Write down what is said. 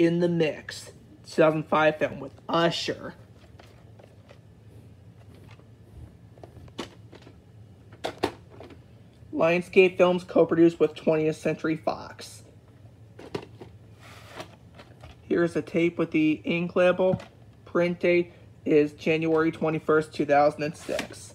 In the Mix, 2005 film with Usher. Lionsgate Films co-produced with 20th Century Fox. Here's a tape with the ink label. Print date is January 21st, 2006.